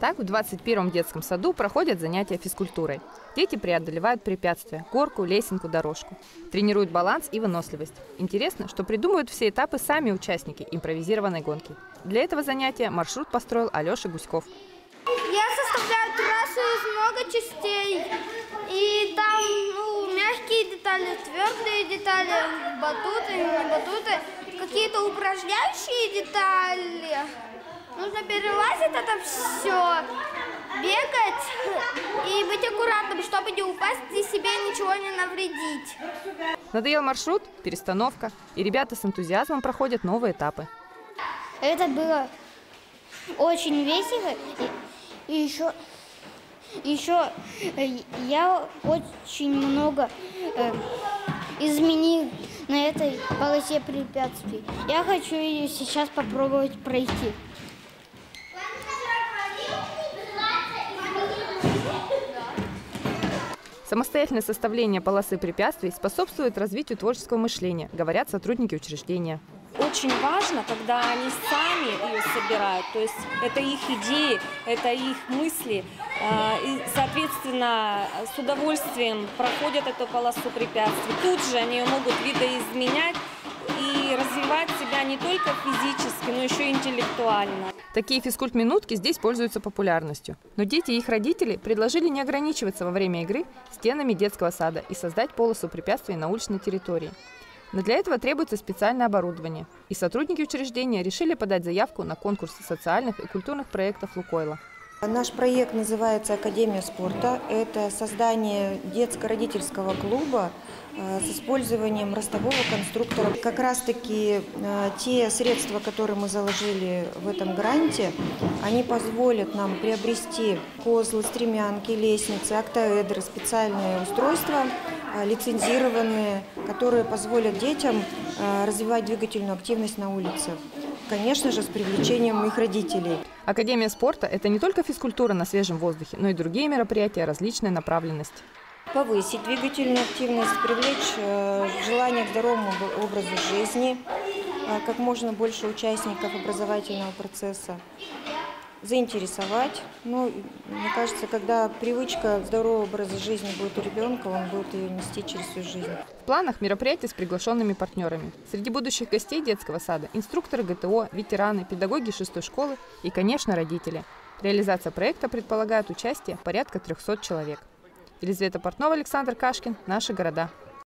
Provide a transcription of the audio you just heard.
Так, в 21-м детском саду проходят занятия физкультурой. Дети преодолевают препятствия – горку, лесенку, дорожку. Тренируют баланс и выносливость. Интересно, что придумывают все этапы сами участники импровизированной гонки. Для этого занятия маршрут построил Алеша Гуськов. Я составляю трассу из много частей. И там ну, мягкие детали, твердые детали, батуты, не батуты, какие-то упражняющие детали. Нужно перелазить это все, бегать и быть аккуратным, чтобы не упасть и себе ничего не навредить. Надоел маршрут, перестановка, и ребята с энтузиазмом проходят новые этапы. Это было очень весело. И, и еще, еще э, я очень много э, изменил на этой полосе препятствий. Я хочу ее сейчас попробовать пройти. Самостоятельное составление полосы препятствий способствует развитию творческого мышления, говорят сотрудники учреждения. Очень важно, когда они сами ее собирают, то есть это их идеи, это их мысли, э, и, соответственно, с удовольствием проходят эту полосу препятствий. Тут же они ее могут видоизменять и развивать себя не только физически, но еще и интеллектуально. Такие физкульт-минутки здесь пользуются популярностью. Но дети и их родители предложили не ограничиваться во время игры стенами детского сада и создать полосу препятствий на уличной территории. Но для этого требуется специальное оборудование. И сотрудники учреждения решили подать заявку на конкурс социальных и культурных проектов «Лукойла». Наш проект называется «Академия спорта». Это создание детско-родительского клуба э, с использованием ростового конструктора. Как раз-таки э, те средства, которые мы заложили в этом гранте, они позволят нам приобрести козлы, стремянки, лестницы, октаэдры, специальные устройства, э, лицензированные, которые позволят детям развивать двигательную активность на улице конечно же, с привлечением их родителей. Академия спорта – это не только физкультура на свежем воздухе, но и другие мероприятия различной направленности. Повысить двигательную активность, привлечь э, желание к здоровому образу жизни, э, как можно больше участников образовательного процесса заинтересовать. Ну, мне кажется, когда привычка здорового образа жизни будет у ребенка, он будет ее нести через всю жизнь. В планах мероприятия с приглашенными партнерами. Среди будущих гостей детского сада – инструкторы ГТО, ветераны, педагоги шестой школы и, конечно, родители. Реализация проекта предполагает участие порядка 300 человек. Елизавета Портнова, Александр Кашкин. Наши города.